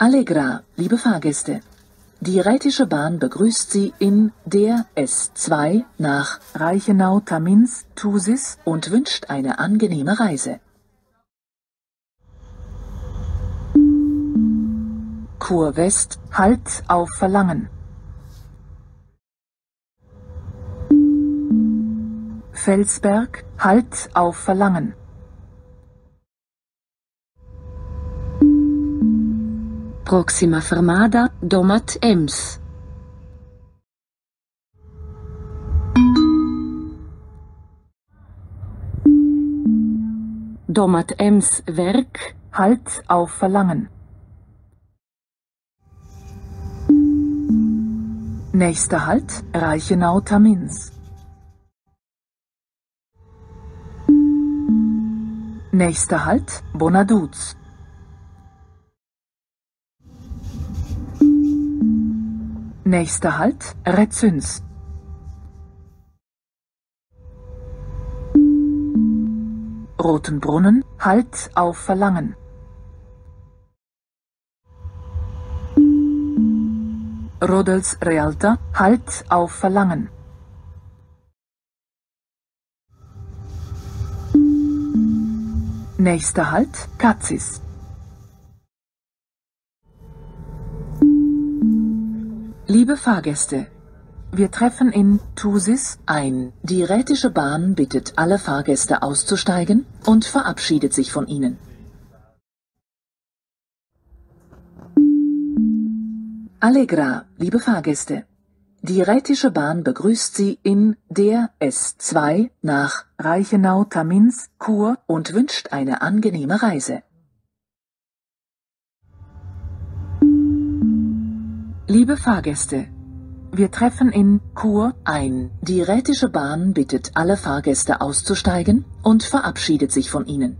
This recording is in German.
Allegra, liebe Fahrgäste. Die Rätische Bahn begrüßt Sie in der S2 nach Reichenau, Tamins, Thusis und wünscht eine angenehme Reise. Kur West, Halt auf Verlangen. Felsberg, Halt auf Verlangen. Próxima fermada Domat Ems. Domat Ems Werk Halt auf Verlangen. Nächster Halt Reichenau Tamins. Nächster Halt Bonaduz. Nächster Halt Rezüns. Rotenbrunnen Halt auf Verlangen. Rodels Realta Halt auf Verlangen. Nächster Halt Katzis. Liebe Fahrgäste, wir treffen in Thusis ein. Die Rätische Bahn bittet alle Fahrgäste auszusteigen und verabschiedet sich von ihnen. Allegra, liebe Fahrgäste. Die Rätische Bahn begrüßt Sie in der S2 nach Reichenau, Tamins, Chur und wünscht eine angenehme Reise. Liebe Fahrgäste, wir treffen in Chur ein. Die Rätische Bahn bittet alle Fahrgäste auszusteigen und verabschiedet sich von ihnen.